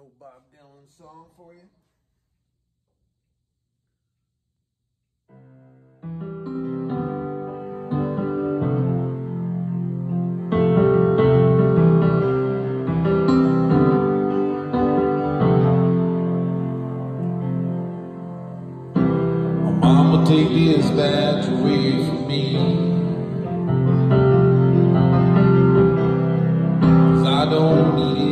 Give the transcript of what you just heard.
old Bob Dylan song for you. Mama, take this badge away from me. Cause I don't need it.